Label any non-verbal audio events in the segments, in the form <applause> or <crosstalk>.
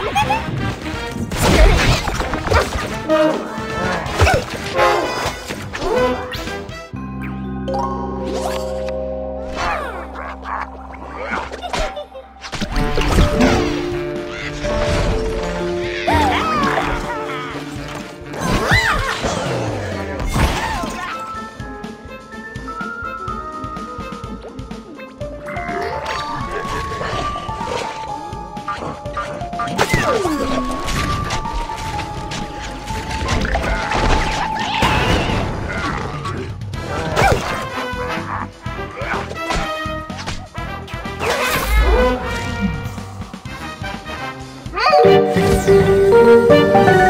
¡Ja, <laughs> Música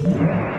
Yeah.